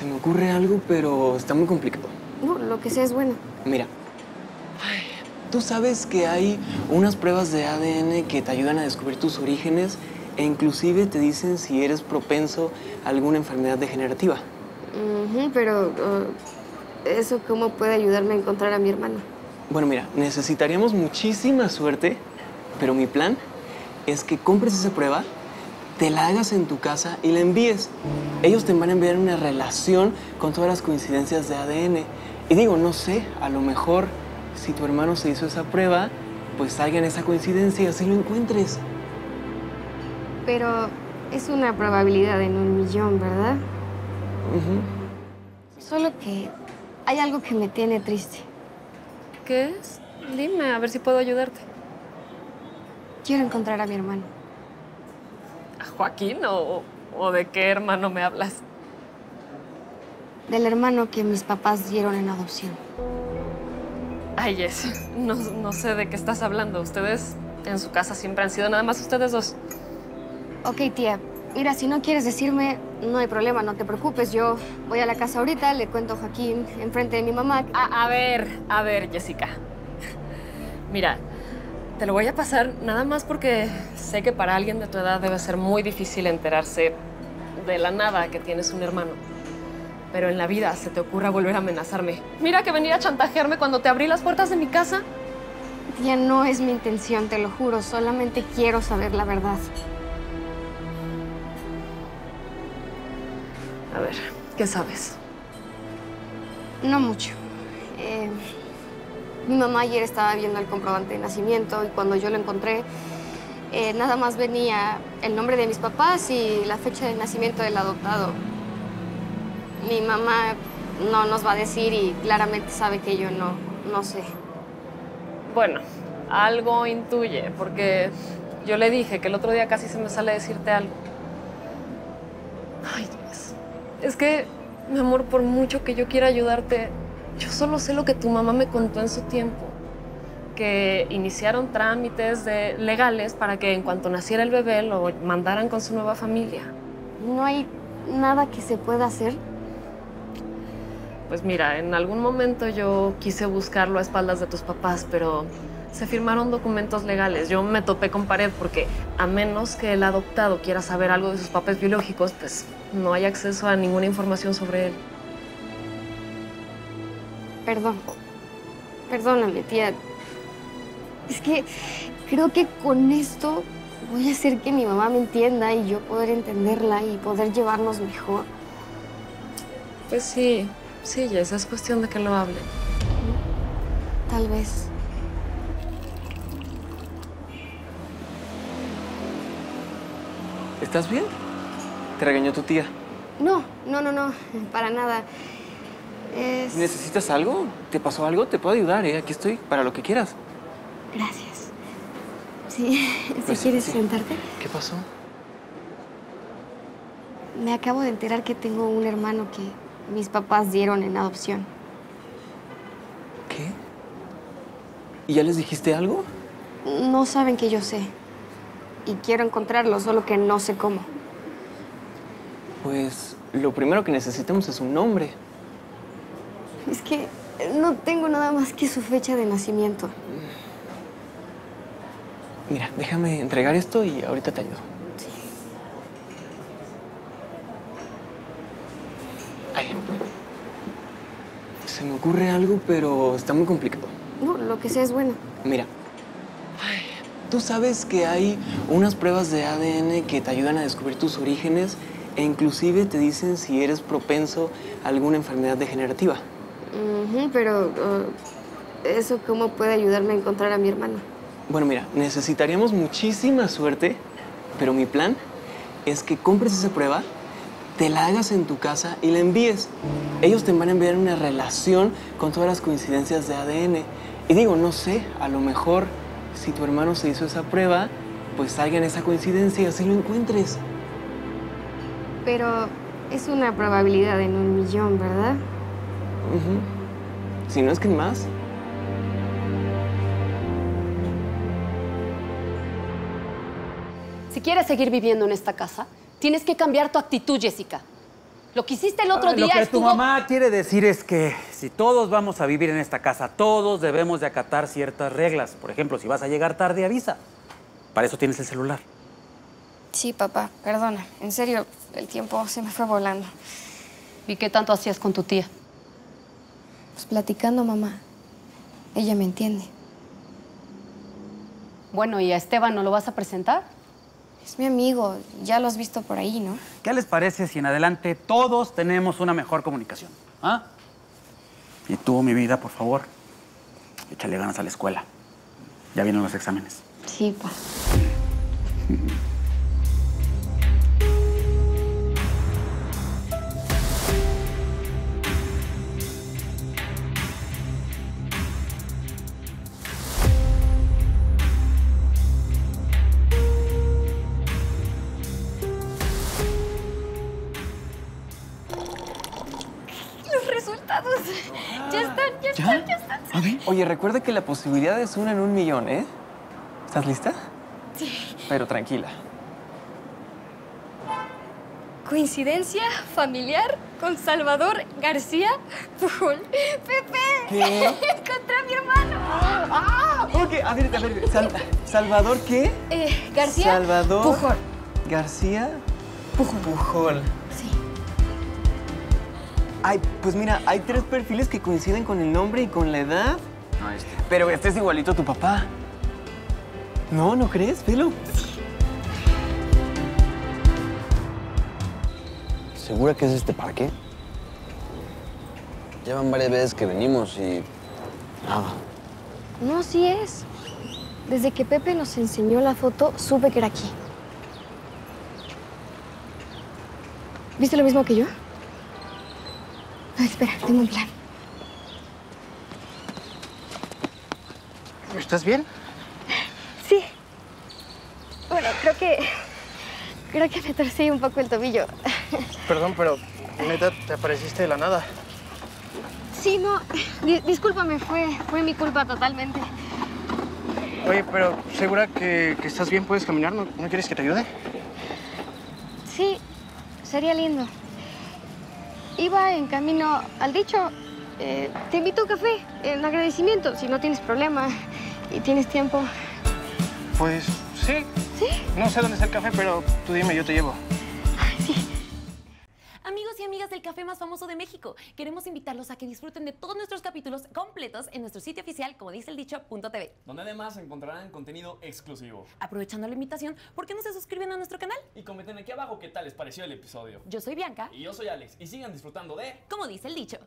Se me ocurre algo, pero está muy complicado. No, lo que sea es bueno. Mira, tú sabes que hay unas pruebas de ADN que te ayudan a descubrir tus orígenes e inclusive te dicen si eres propenso a alguna enfermedad degenerativa. Pero uh, eso cómo puede ayudarme a encontrar a mi hermano. Bueno, mira, necesitaríamos muchísima suerte, pero mi plan es que compres esa prueba, te la hagas en tu casa y la envíes. Ellos te van a enviar una relación con todas las coincidencias de ADN. Y digo, no sé, a lo mejor si tu hermano se hizo esa prueba, pues salga en esa coincidencia y así lo encuentres. Pero es una probabilidad en un millón, ¿verdad? Solo que hay algo que me tiene triste. ¿Qué es? Dime, a ver si puedo ayudarte. Quiero encontrar a mi hermano. ¿A Joaquín o, o de qué hermano me hablas? Del hermano que mis papás dieron en adopción. Ay, Jess, no, no sé de qué estás hablando. Ustedes en su casa siempre han sido nada más ustedes dos. Ok, tía. Mira, si no quieres decirme, no hay problema, no te preocupes. Yo voy a la casa ahorita, le cuento a Joaquín enfrente de mi mamá. A, a ver, a ver, Jessica. Mira, te lo voy a pasar nada más porque sé que para alguien de tu edad debe ser muy difícil enterarse de la nada que tienes un hermano. Pero en la vida se te ocurra volver a amenazarme. Mira que venir a chantajearme cuando te abrí las puertas de mi casa. Tía, no es mi intención, te lo juro. Solamente quiero saber la verdad. A ver, ¿qué sabes? No mucho. Eh, mi mamá ayer estaba viendo el comprobante de nacimiento y cuando yo lo encontré, eh, nada más venía el nombre de mis papás y la fecha de nacimiento del adoptado. Mi mamá no nos va a decir y claramente sabe que yo no, no sé. Bueno, algo intuye, porque yo le dije que el otro día casi se me sale decirte algo. Ay, Dios. Es que, mi amor, por mucho que yo quiera ayudarte, yo solo sé lo que tu mamá me contó en su tiempo. Que iniciaron trámites de, legales para que en cuanto naciera el bebé lo mandaran con su nueva familia. No hay nada que se pueda hacer. Pues mira, en algún momento yo quise buscarlo a espaldas de tus papás, pero se firmaron documentos legales. Yo me topé con pared porque a menos que el adoptado quiera saber algo de sus papás biológicos, pues no hay acceso a ninguna información sobre él. Perdón. Perdóname, tía. Es que creo que con esto voy a hacer que mi mamá me entienda y yo poder entenderla y poder llevarnos mejor. Pues sí, sí, Jess, es cuestión de que lo hablen. Tal vez. ¿Estás bien? ¿Te regañó tu tía? No, no, no, no, para nada. Es... ¿Necesitas algo? ¿Te pasó algo? Te puedo ayudar, ¿eh? Aquí estoy para lo que quieras. Gracias. Sí, si Pues, quieres sí. sentarte. ¿Qué pasó? Me acabo de enterar que tengo un hermano que mis papás dieron en adopción. ¿Qué? ¿Y ya les dijiste algo? No saben que yo sé. Y quiero encontrarlo, solo que no sé cómo. Pues lo primero que necesitamos es un nombre. Es que no tengo nada más que su fecha de nacimiento. Mira, déjame entregar esto y ahorita te ayudo. Ahí. Se me ocurre algo, pero está muy complicado. No, lo que sea es bueno. Mira, tú sabes que hay unas pruebas de ADN que te ayudan a descubrir tus orígenes e inclusive te dicen si eres propenso a alguna enfermedad degenerativa. Pero uh, eso cómo puede ayudarme a encontrar a mi hermano. Bueno, mira, necesitaríamos muchísima suerte, pero mi plan es que compres esa prueba, te la hagas en tu casa y la envíes. Ellos te van a enviar una relación con todas las coincidencias de ADN. Y digo, no sé, a lo mejor si tu hermano se hizo esa prueba, pues salga en esa coincidencia y así lo encuentres. Pero es una probabilidad en un millón, ¿verdad? Si no es que más. Si quieres seguir viviendo en esta casa, tienes que cambiar tu actitud, Jessica. Lo que hiciste el otro Ah, día Lo que estuvo... tu mamá quiere decir es que si todos vamos a vivir en esta casa, todos debemos de acatar ciertas reglas. Por ejemplo, si vas a llegar tarde, avisa. Para eso tienes el celular. Sí, papá, perdona. En serio, el tiempo se me fue volando. ¿Y qué tanto hacías con tu tía? Platicando, mamá. Ella me entiende. Bueno, ¿y a Esteban no lo vas a presentar? Es mi amigo, ya lo has visto por ahí, ¿no? ¿Qué les parece si en adelante todos tenemos una mejor comunicación? ¿Ah? Y tú, mi vida, por favor, échale ganas a la escuela. Ya vienen los exámenes. Sí, pa. Ya están, ya están, ya están. A ver. Oye, recuerda que la posibilidad es una en un millón, ¿eh? ¿Estás lista? Sí. Pero tranquila. Coincidencia familiar con Salvador García Pujol. ¡Pepe! ¿Qué? Encontré a mi hermano. ¡Ah! Ok, a ver, a ver. Sal- ¿Salvador qué? Eh, García Salvador Pujol. García Pujol. Pujol. Ay, pues mira, hay tres perfiles que coinciden con el nombre y con la edad. No, este. Pero este es igualito a tu papá. No, ¿no crees? Velo. ¿Segura que es este parque? Llevan varias veces que venimos y... nada. No, sí es. Desde que Pepe nos enseñó la foto, supe que era aquí. ¿Viste lo mismo que yo? Ay, espera, tengo un plan. ¿Estás bien? Sí. Bueno, creo que... Creo que me torcí un poco el tobillo. Perdón, pero neta, te apareciste de la nada. Sí, no. di- discúlpame, fue, fue mi culpa totalmente. Oye, pero ¿segura que, que estás bien? ¿Puedes caminar? ¿No, no quieres que te ayude? Sí, sería lindo. Iba en camino al dicho. eh, te invito a un café en agradecimiento, si no tienes problema y tienes tiempo. Pues sí. ¿Sí? No sé dónde está el café, pero tú dime, yo te llevo. Amigas del café más famoso de México, queremos invitarlos a que disfruten de todos nuestros capítulos completos en nuestro sitio oficial, como dice el dicho, .tv. donde además encontrarán contenido exclusivo. Aprovechando la invitación, ¿por qué no se suscriben a nuestro canal? Y comenten aquí abajo qué tal les pareció el episodio. Yo soy Bianca, Y yo soy Alex, y sigan disfrutando de... como dice el dicho.